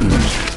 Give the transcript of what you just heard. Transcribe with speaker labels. Speaker 1: Mm.